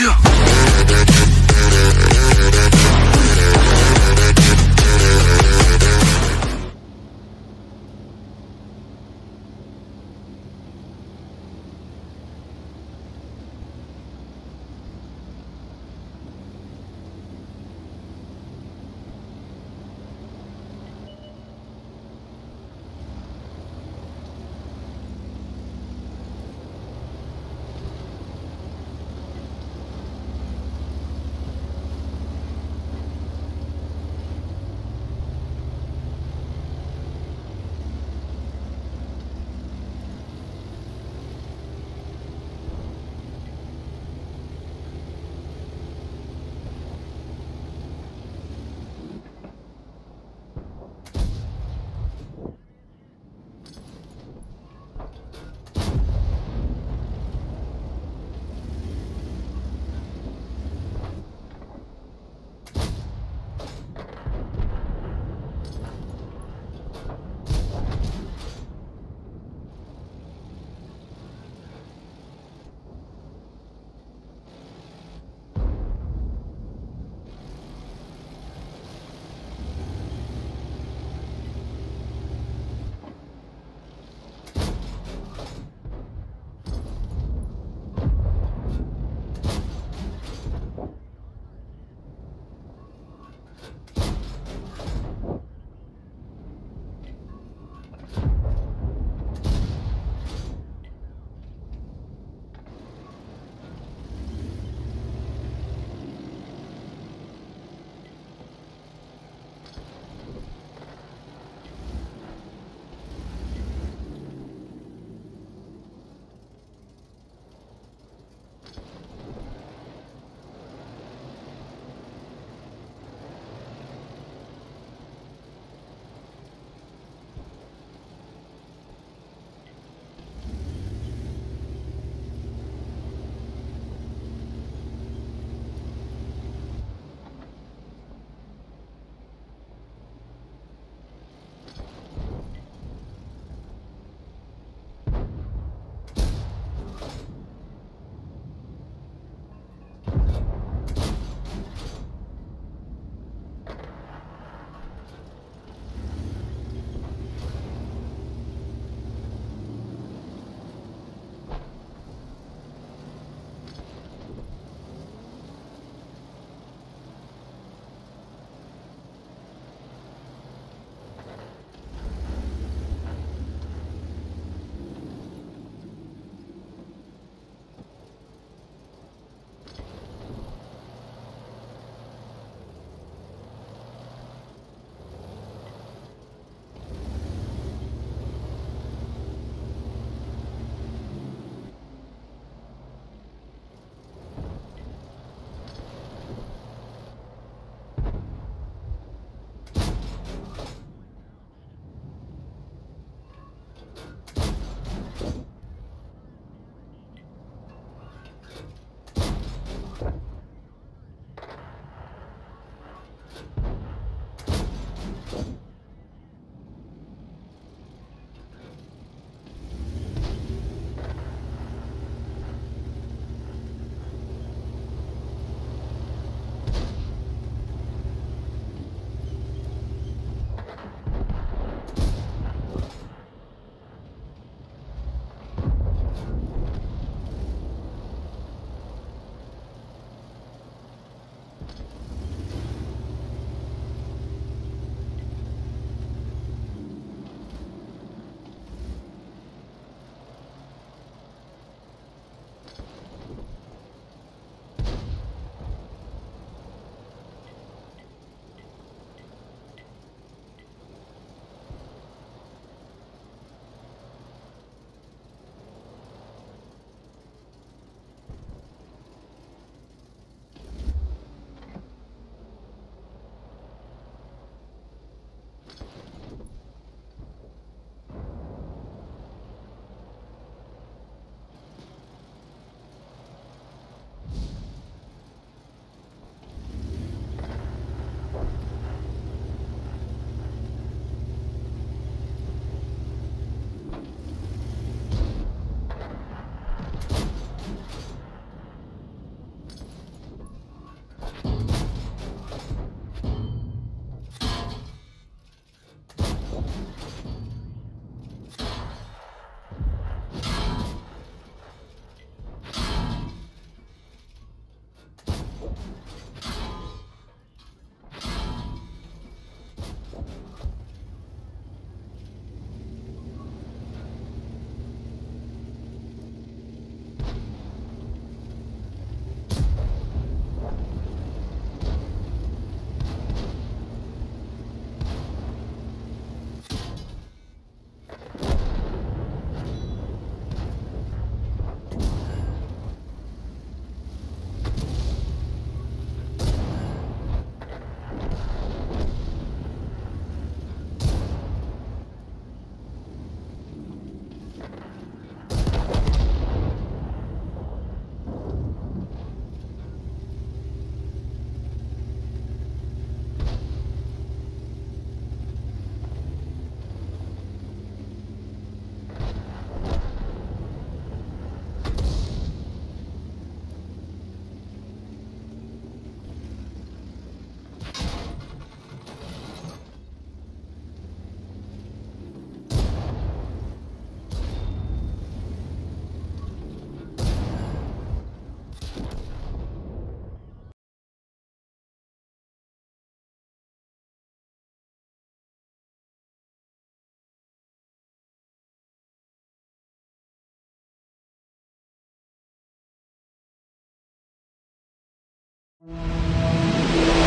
Yeah. You